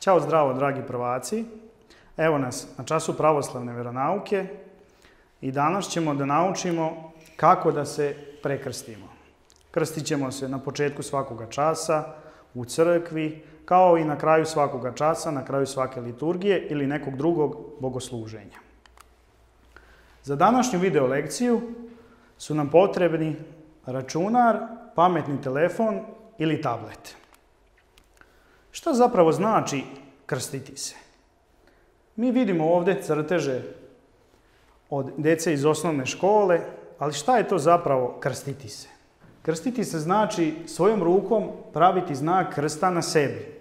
Ćao zdravo dragi prvaci. Evo nas na času pravoslavne veronauke i danas ćemo da naučimo kako da se prekrstimo. Krstit ćemo se na početku svakoga časa, u crkvi, kao i na kraju svakoga časa, na kraju svake liturgije ili nekog drugog bogosluženja. Za današnju video lekciju su nam potrebni računar, pametni telefon ili tablet. Šta zapravo znači krstiti se? Mi vidimo ovdje crteže od dece iz osnovne škole, ali šta je to zapravo krstiti se? Krstiti se znači svojom rukom praviti znak krsta na sebi.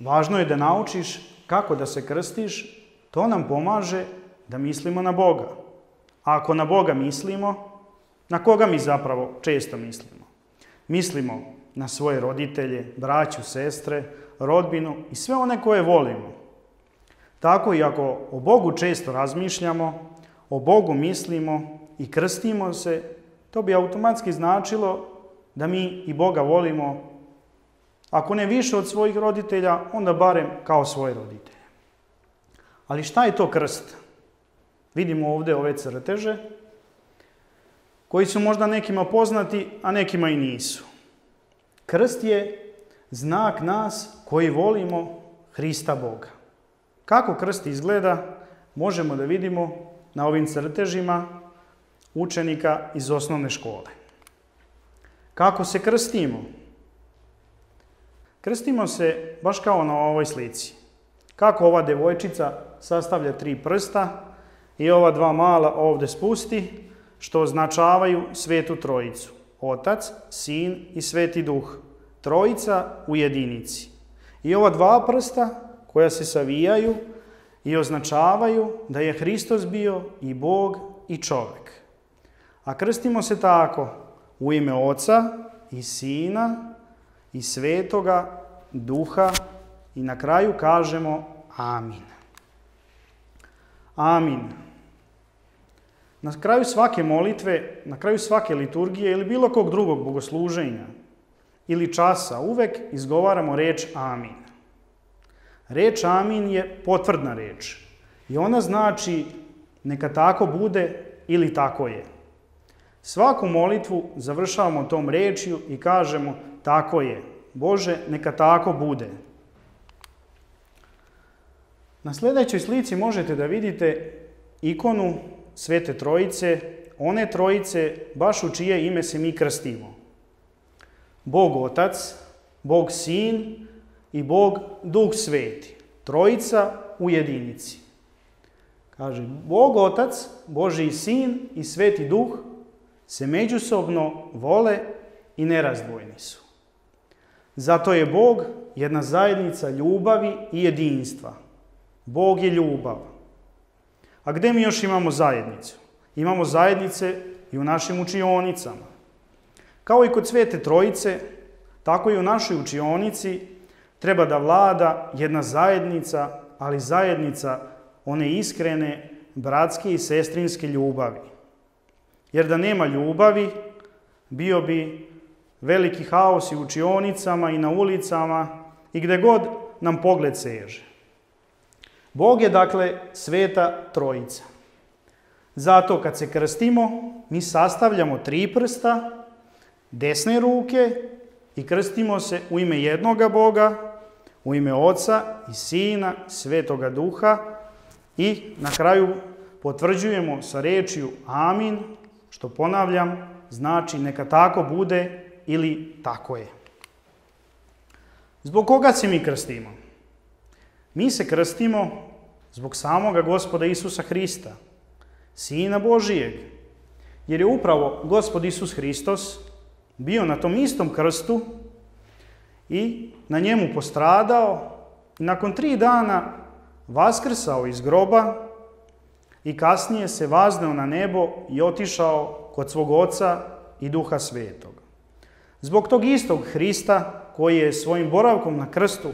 Važno je da naučiš kako da se krstiš, to nam pomaže da mislimo na Boga. A ako na Boga mislimo, na koga mi zapravo često mislimo? Mislimo na svoje roditelje, braću, sestre, rodbinu i sve one koje volimo. Tako i ako o Bogu često razmišljamo, o Bogu mislimo i krstimo se, to bi automatski značilo da mi i Boga volimo, ako ne više od svojih roditelja, onda barem kao svoje roditelje. Ali šta je to krst? Vidimo ovdje ove crteže, koji su možda nekima poznati, a nekima i nisu. Krst je znak nas koji volimo Hrista Boga. Kako krst izgleda, možemo da vidimo na ovim crtežima učenika iz osnovne škole. Kako se krstimo? Krstimo se baš kao na ovoj slici. Kako ova devojčica sastavlja tri prsta i ova dva mala ovdje spusti, što označavaju svetu trojicu. Otac, sin i sveti duh. Trojica u jedinici. I ova dva prsta koja se savijaju i označavaju da je Hristos bio i Bog i čovjek. A krstimo se tako u ime Oca i Sina i Svetoga Duha i na kraju kažemo Amin. Amin. Na kraju svake molitve, na kraju svake liturgije ili bilo kog drugog bogosluženja ili časa uvek izgovaramo reč Amin. Reč Amin je potvrdna reč i ona znači neka tako bude ili tako je. Svaku molitvu završavamo tom rečju i kažemo tako je. Bože, neka tako bude. Na sljedećoj slici možete da vidite ikonu Svete Trojice, one trojice baš u čije ime se mi krstimo. Bog Otac, Bog Sin i Bog Duh Sveti. Trojica u jedinici. Kaže, Bog Otac, Boži Sin i Sveti Duh se međusobno vole i nerazdvojni su. Zato je Bog jedna zajednica ljubavi i jedinstva. Bog je ljubav. A gdje mi još imamo zajednicu? Imamo zajednice i u našim učionicama. Kao i kod Svete Trojice, tako i u našoj učionici treba da vlada jedna zajednica, ali zajednica one iskrene bratske i sestrinske ljubavi. Jer da nema ljubavi, bio bi veliki haos i u učionicama i na ulicama i gdje god nam pogled seže. Bog je dakle sveta trojica. Zato kad se krstimo, mi sastavljamo tri prsta, desne ruke i krstimo se u ime jednoga Boga, u ime Oca i Sina, Svetoga Duha i na kraju potvrđujemo sa rečju Amin, što ponavljam, znači neka tako bude ili tako je. Zbog koga se mi krstimo? Mi se krstimo zbog samoga gospoda Isusa Hrista, Sina Božijeg, jer je upravo gospod Isus Hristos bio na tom istom krstu i na njemu postradao i nakon tri dana vaskrsao iz groba i kasnije se vazneo na nebo i otišao kod svog oca i duha svetog. Zbog tog istog Hrista koji je svojim boravkom na krstu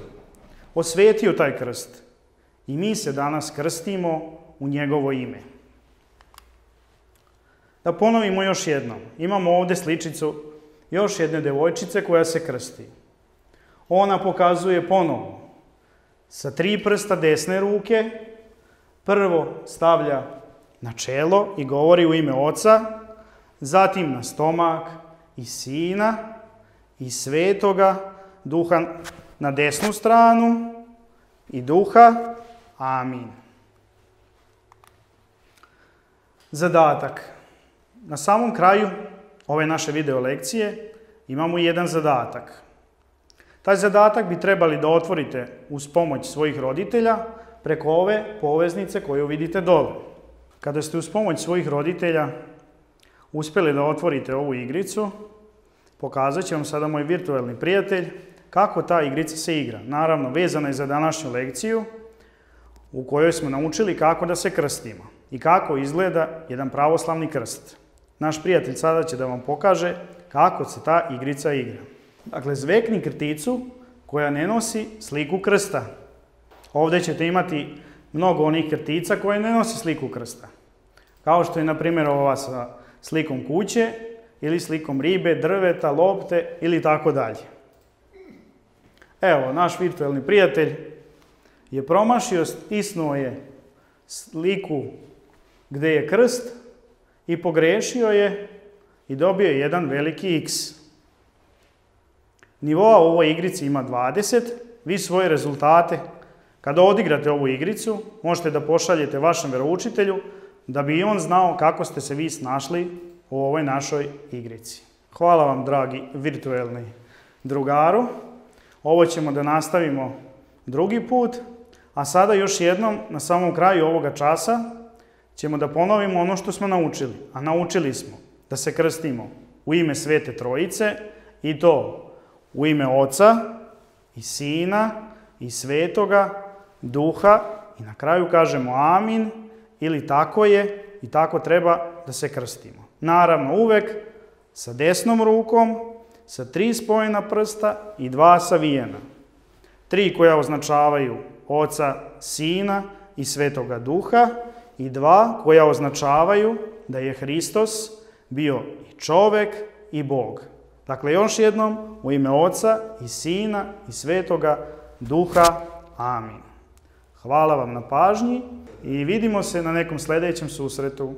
osvetio taj krst i mi se danas krstimo u njegovo ime. Da ponovimo još jednom. Imamo ovdje sličicu još jedne devojčice koja se krsti. Ona pokazuje ponovo sa tri prsta desne ruke prvo stavlja na čelo i govori u ime oca, zatim na stomak i sina i svetoga, duha na desnu stranu i duha. Amin. Zadatak. Na samom kraju ove naše video lekcije imamo jedan zadatak. Taj zadatak bi trebali da otvorite uz pomoć svojih roditelja preko ove poveznice koju vidite dole. Kada ste uz pomoć svojih roditelja uspjeli da otvorite ovu igricu, pokazat će vam sada moj virtualni prijatelj kako ta igrica se igra. Naravno, vezana je za današnju lekciju u kojoj smo naučili kako da se krstimo i kako izgleda jedan pravoslavni krst. Naš prijatelj sada će da vam pokaže kako se ta igrica igra. Dakle, zvekni krticu koja ne nosi sliku krsta. Ovdje ćete imati mnogo onih krtica koje ne nosi sliku krsta. Kao što je, na primjer, ova sa slikom kuće ili slikom ribe, drveta, lopte ili tako dalje. Evo, naš virtualni prijatelj je promašio, isnuo je sliku gdje je krst i pogrešio je i dobio je jedan veliki x. Nivoa u ovoj igrici ima 20. Vi svoje rezultate, kada odigrate ovu igricu, možete da pošaljete vašem veroučitelju da bi on znao kako ste se vi snašli u ovoj našoj igrici. Hvala vam, dragi virtuelni drugaru. Ovo ćemo da nastavimo drugi put, a sada još jednom, na samom kraju ovoga časa, ćemo da ponovimo ono što smo naučili. A naučili smo da se krstimo u ime Svete Trojice i to u ime Oca i Sina i Svetoga Duha i na kraju kažemo Amin ili tako je i tako treba da se krstimo. Naravno uvek sa desnom rukom, sa tri spojena prsta i dva savijena. Tri koja označavaju Oca, Sina i Svetoga Duha i dva koja označavaju da je Hristos bio i čovek i Bog. Dakle, još jednom, u ime Oca i Sina i Svetoga Duha. Amin. Hvala vam na pažnji i vidimo se na nekom sljedećem susretu.